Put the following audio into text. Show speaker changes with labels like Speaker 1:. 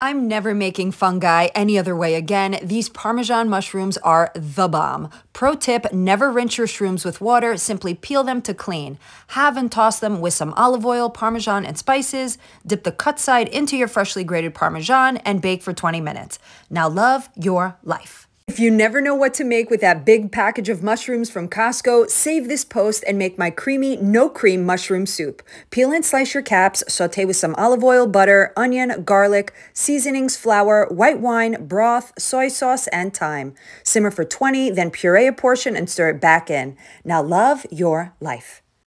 Speaker 1: I'm never making fungi any other way again. These Parmesan mushrooms are the bomb. Pro tip, never rinse your shrooms with water, simply peel them to clean. Halve and toss them with some olive oil, Parmesan, and spices. Dip the cut side into your freshly grated Parmesan and bake for 20 minutes. Now love your life. If you never know what to make with that big package of mushrooms from Costco, save this post and make my creamy, no cream mushroom soup. Peel and slice your caps, saute with some olive oil, butter, onion, garlic, seasonings, flour, white wine, broth, soy sauce, and thyme. Simmer for 20, then puree a portion and stir it back in. Now love your life.